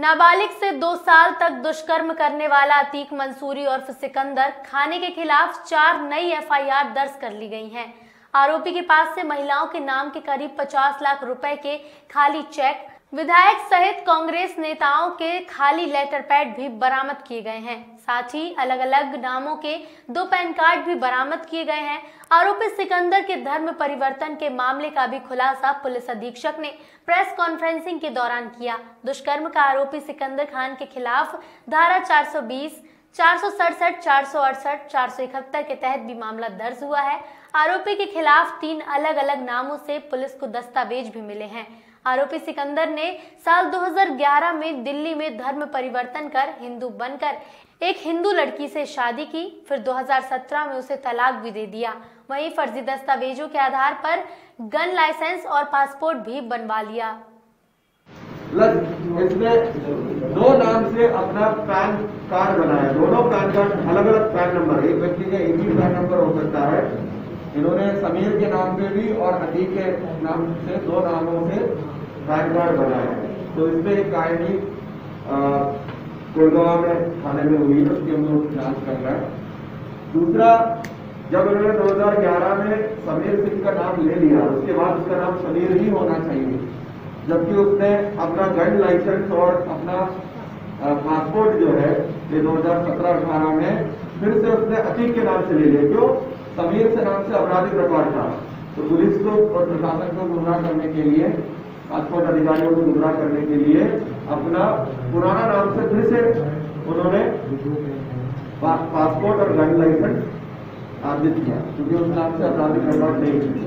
नाबालिग से दो साल तक दुष्कर्म करने वाला अतीक मंसूरी और सिकंदर खाने के खिलाफ चार नई एफआईआर दर्ज कर ली गई हैं। आरोपी के पास से महिलाओं के नाम के करीब 50 लाख रुपए के खाली चेक विधायक सहित कांग्रेस नेताओं के खाली लेटर पैड भी बरामद किए गए हैं। साथ ही अलग अलग नामों के दो पैन कार्ड भी बरामद किए गए हैं। आरोपी सिकंदर के धर्म परिवर्तन के मामले का भी खुलासा पुलिस अधीक्षक ने प्रेस कॉन्फ्रेंसिंग के दौरान किया। दुष्कर्म का आरोपी सिकंदर खान के खिलाफ धारा 420 चार सौ सड़सठ, चार सौ अड़सठ, चार सौ इकहत्तर के तहत भी मामला दर्ज हुआ है। आरोपी के खिलाफ तीन अलग अलग नामों से पुलिस को दस्तावेज़ भी मिले हैं। आरोपी सिकंदर ने साल 2011 में दिल्ली में धर्म परिवर्तन कर हिंदू बनकर एक हिंदू लड़की से शादी की, फिर 2017 में उसे तलाक भी दे दिया। वहीं फर्जी दस्तावेजों के आधार पर गन लाइसेंस और पासपोर्ट भी बनवा लिया। इसमें दो नाम से अपना पैन कार्ड बनाया। दोनों पैन कार्ड अलग अलग पैन नंबर एक व्यक्ति का एक ही पैन नंबर हो सकता है। इन्होंने समीर के नाम पे भी और अतीक के नाम से दो नामों कार्ड बनाया है। तो इसमें एक कायनी गुड़गांव में थाने में हुई है उसकी हम लोग जाँच कर रहे हैं। दूसरा, जब उन्होंने 2011 में समीर सिंह का नाम ले लिया, उसके बाद उसका नाम समीर ही होना चाहिए, जबकि उसने अपना गन लाइसेंस और अपना पासपोर्ट जो है, ये 2017-18 में फिर से उसने अतीक के नाम से ले लिया। क्यों? समीर से नाम से अपराधिक रिकॉर्ड था। तो पुलिस को और प्रशासन को गुमराह करने के लिए पासपोर्ट अधिकारियों को गुमराह करने के लिए अपना पुराना नाम से फिर से उन्होंने पासपोर्ट और ड्राइविंग लाइसेंस आदित किया क्योंकि उस नाम से अपराधिक रिकॉर्ड नहीं